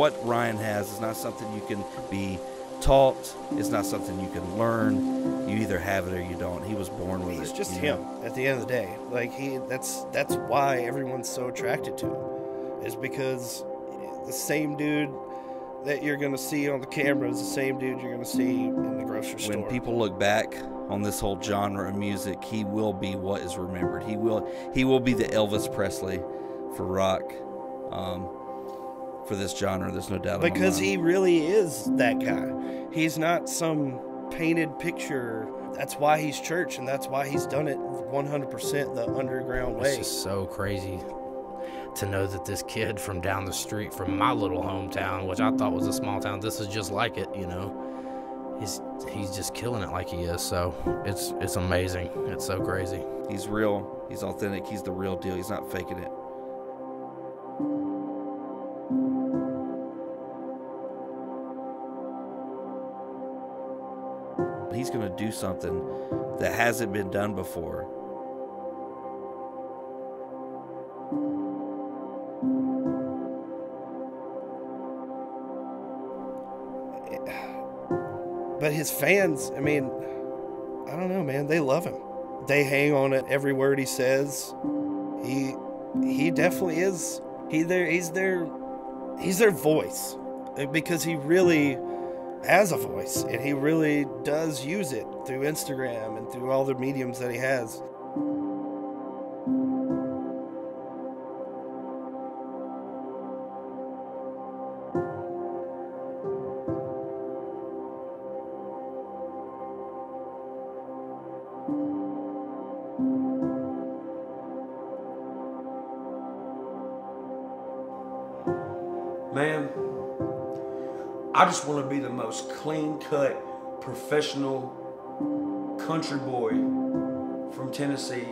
what Ryan has is not something you can be taught. It's not something you can learn. You either have it or you don't. He was born with it. just him know? at the end of the day. Like he that's that's why everyone's so attracted to him. Is because the same dude that you're gonna see on the camera is the same dude you're gonna see in the grocery store. When people look back on this whole genre of music, he will be what is remembered. He will he will be the Elvis Presley for rock. Um, for this genre, there's no doubt. because he really is that guy. He's not some painted picture. That's why he's church, and that's why he's done it 100% the underground It's way. just so crazy to know that this kid from down the street from my little hometown, which I thought was a small town, this is just like it, you know. He's he's just killing it like he is. So it's it's amazing. It's so crazy. He's real. He's authentic. He's the real deal. He's not faking it. He's going to do something that hasn't been done before. But his fans, I mean, I don't know, man. They love him. They hang on it every word he says. He he definitely is. He there he's their he's their voice Uh, because he really has a voice and he really does use it through Instagram and through all the mediums that he has. Man, I just want to be the most clean cut, professional country boy from Tennessee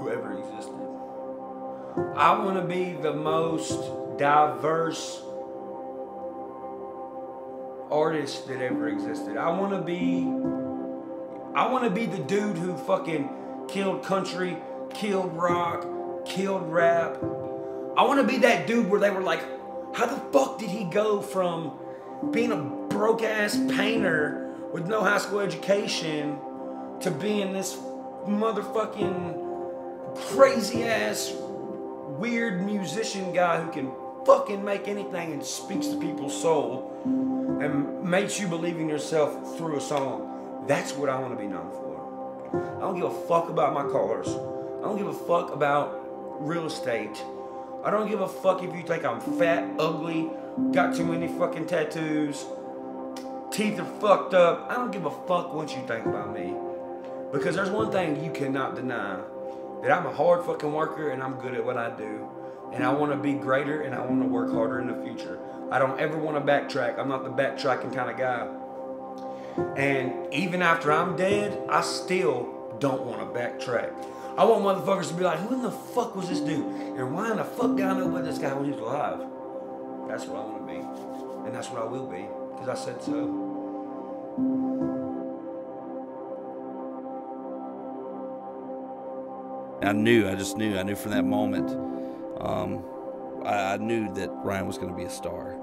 who ever existed. I want to be the most diverse artist that ever existed. I want to be I want to be the dude who fucking killed country, killed rock, killed rap. I want to be that dude where they were like, how the fuck did he go from being a broke ass painter with no high school education to being this motherfucking crazy ass weird musician guy who can fucking make anything and speaks to people's soul and makes you believe in yourself through a song. That's what I want to be known for. I don't give a fuck about my cars. I don't give a fuck about real estate. I don't give a fuck if you think I'm fat, ugly, got too many fucking tattoos, teeth are fucked up. I don't give a fuck what you think about me. Because there's one thing you cannot deny that I'm a hard fucking worker and I'm good at what I do. And I want to be greater and I want to work harder in the future. I don't ever want to backtrack. I'm not the backtracking kind of guy. And even after I'm dead, I still don't want to backtrack. I want motherfuckers to be like, who in the fuck was this dude? And why in the fuck did I know about this guy when he was alive? That's what I want to be. And that's what I will be. Because I said so. I knew. I just knew. I knew from that moment. Um, I, I knew that Ryan was going to be a star.